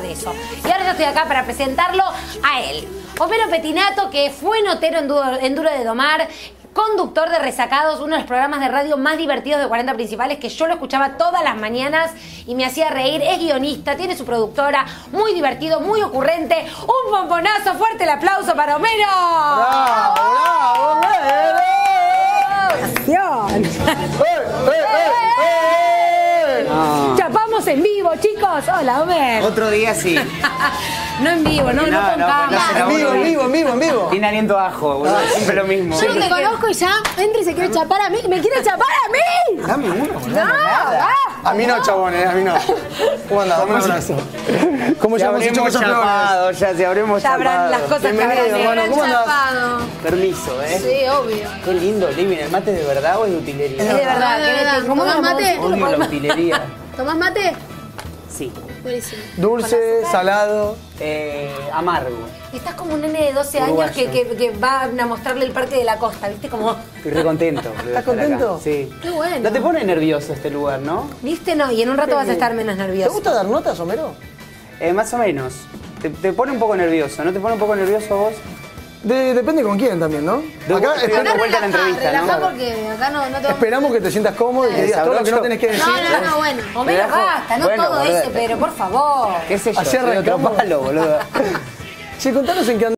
de eso. Y ahora yo estoy acá para presentarlo a él. Homero Petinato, que fue notero en Duro, en Duro de Domar, conductor de Resacados, uno de los programas de radio más divertidos de 40 principales, que yo lo escuchaba todas las mañanas y me hacía reír. Es guionista, tiene su productora, muy divertido, muy ocurrente. Un pomponazo, fuerte el aplauso para Homero. ¡Bravo, bravo, Homero! Acción. ¡Eh, eh, eh, eh! Chapamos en vivo, chicos. Hola, Homero. Otro día sí. No en vivo, no, no, No, con no, cámara. En vivo, en vivo, en vivo, en vivo. Tiene aliento a ajo, boludo. Siempre lo mismo. Yo no te conozco y ya entra y se quiere chapar a mí. ¡Me quiere chapar a mí! Dame uno, boludo. No. A mí no, chabones, a mí no. ¿Cómo andás? Dame un abrazo. ¿Cómo Ya hecho habremos cosas peores? chapado, ya se habremos Ya habrán chapado. las cosas que habrán hermano. hecho. ¿Cómo andás? chapado. Permiso, ¿eh? Sí, obvio. Qué lindo, living. ¿El mate es de verdad o es de utilería? Es de verdad, de verdad. ¿querés- ¿cómo mate? Odio la utilería. ¿Tomás mate? Buenísimo. Dulce, salado. Eh, amargo. Estás como un nene de 12 años que, que, que va a mostrarle el parque de la costa, ¿viste? Como, Estoy re contento. ¿Estás acá. contento? Sí. Qué bueno. No te pone nervioso este lugar, ¿no? ¿viste? No, y en un rato vas a estar menos ¿Te nervioso. gusta dar notas, Homero? Eh, más o menos. Te, te pone un poco nervioso, ¿no te pone un poco nervioso vos? De- depende con quién también, ¿no? De- Acá estoy dando vuelta a la entrevista, relajá ¿no? porque acá no, no te esperamos que te sientas cómodo y que digas todo lo que no tenés que decir. No, no, no, bueno. Homero, Relajo. basta, no Bueno, todo boludo. ese, pero por favor. ¿Qué sé yo? Así arrancamos. palo, boludo. Che, contanos en qué.